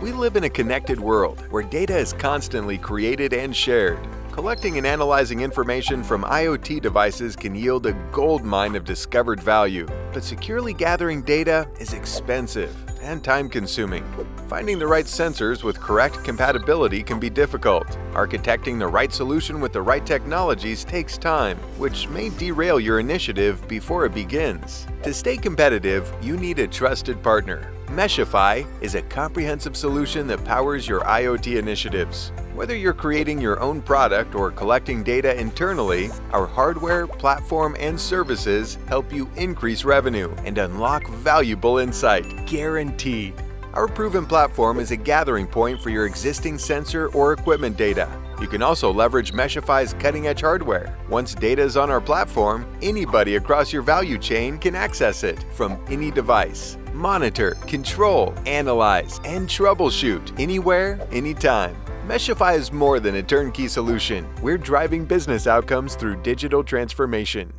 We live in a connected world where data is constantly created and shared. Collecting and analyzing information from IoT devices can yield a gold mine of discovered value, but securely gathering data is expensive and time-consuming. Finding the right sensors with correct compatibility can be difficult. Architecting the right solution with the right technologies takes time, which may derail your initiative before it begins. To stay competitive, you need a trusted partner. Meshify is a comprehensive solution that powers your IoT initiatives. Whether you're creating your own product or collecting data internally, our hardware, platform, and services help you increase revenue and unlock valuable insight, guaranteed. Our proven platform is a gathering point for your existing sensor or equipment data. You can also leverage Meshify's cutting-edge hardware. Once data is on our platform, anybody across your value chain can access it from any device monitor, control, analyze, and troubleshoot anywhere, anytime. Meshify is more than a turnkey solution. We're driving business outcomes through digital transformation.